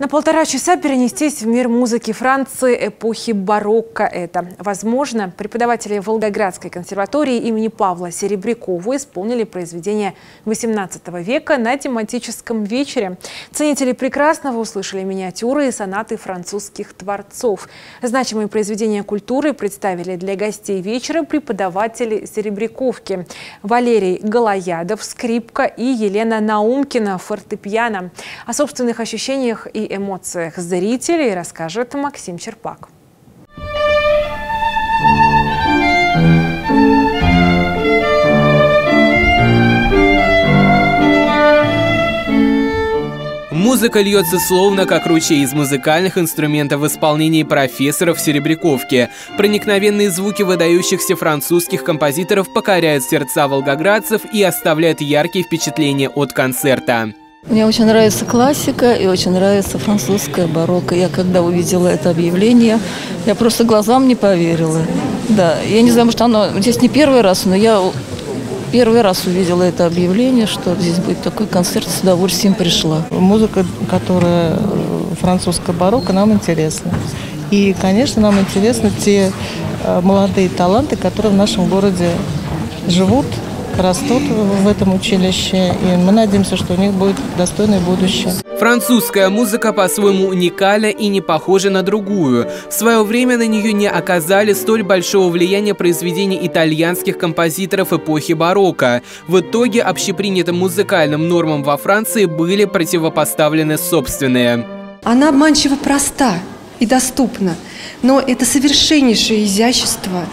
На полтора часа перенестись в мир музыки Франции эпохи барокко. Это возможно. Преподаватели Волгоградской консерватории имени Павла Серебрякова исполнили произведение XVIII века на тематическом вечере. Ценители прекрасного услышали миниатюры и сонаты французских творцов. Значимые произведения культуры представили для гостей вечера преподаватели Серебряковки. Валерий Голоядов, скрипка и Елена Наумкина, фортепиано. О собственных ощущениях и эмоциях зрителей расскажет Максим Черпак. Музыка льется словно как ручей из музыкальных инструментов в исполнении профессоров Серебряковки. Проникновенные звуки выдающихся французских композиторов покоряют сердца волгоградцев и оставляют яркие впечатления от концерта. Мне очень нравится классика и очень нравится французская барокко. Я когда увидела это объявление, я просто глазам не поверила. Да, я не знаю, может оно здесь не первый раз, но я первый раз увидела это объявление, что здесь будет такой концерт, с удовольствием пришла. Музыка, которая французская барокко, нам интересна. И, конечно, нам интересны те э, молодые таланты, которые в нашем городе живут, растут в этом училище, и мы надеемся, что у них будет достойное будущее. Французская музыка по-своему уникальна и не похожа на другую. В свое время на нее не оказали столь большого влияния произведений итальянских композиторов эпохи барокко. В итоге общепринятым музыкальным нормам во Франции были противопоставлены собственные. Она обманчиво проста и доступна, но это совершеннейшее изящество,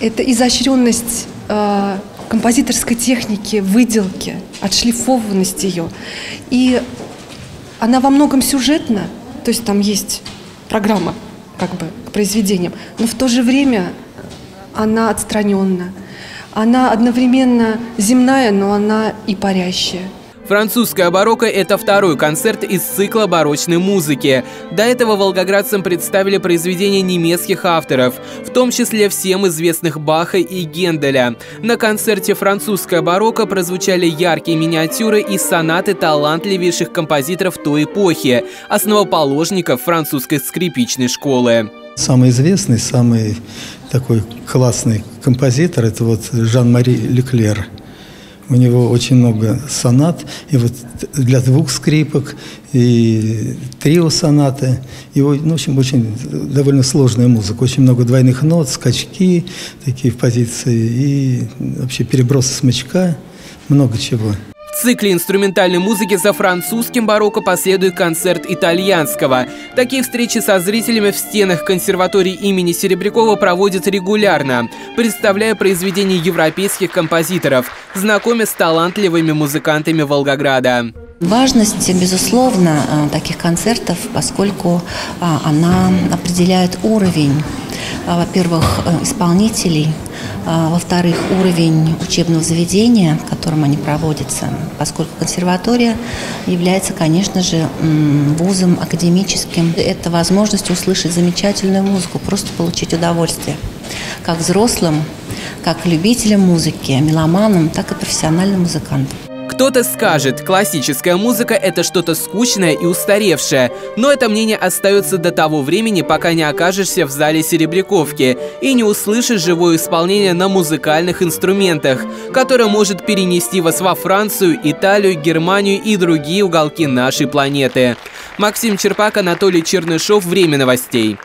это изощренность э, композиторской техники, выделки, отшлифованность ее. И она во многом сюжетна, то есть там есть программа как бы к произведениям, но в то же время она отстраненна. Она одновременно земная, но она и парящая. Французская барокко – это второй концерт из цикла барочной музыки. До этого волгоградцам представили произведения немецких авторов, в том числе всем известных Баха и Генделя. На концерте «Французская барокко» прозвучали яркие миниатюры и сонаты талантливейших композиторов той эпохи, основоположников французской скрипичной школы. Самый известный, самый такой классный композитор – это вот Жан-Мари Леклер – у него очень много сонат, и вот для двух скрипок, и трио сонаты. Его, ну, в общем, очень довольно сложная музыка, очень много двойных нот, скачки такие в позиции, и вообще перебросы смычка, много чего цикле инструментальной музыки за французским барокко последует концерт итальянского. Такие встречи со зрителями в стенах консерватории имени Серебрякова проводят регулярно, представляя произведения европейских композиторов, знакомя с талантливыми музыкантами Волгограда. Важность, безусловно, э, таких концертов, поскольку э, она определяет уровень, во-первых, исполнителей, во-вторых, уровень учебного заведения, в котором они проводятся, поскольку консерватория является, конечно же, вузом академическим. Это возможность услышать замечательную музыку, просто получить удовольствие, как взрослым, как любителям музыки, меломанам, так и профессиональным музыкантам. Кто-то скажет, классическая музыка – это что-то скучное и устаревшее, но это мнение остается до того времени, пока не окажешься в зале Серебряковки и не услышишь живое исполнение на музыкальных инструментах, которое может перенести вас во Францию, Италию, Германию и другие уголки нашей планеты. Максим Черпак, Анатолий Чернышов. Время новостей.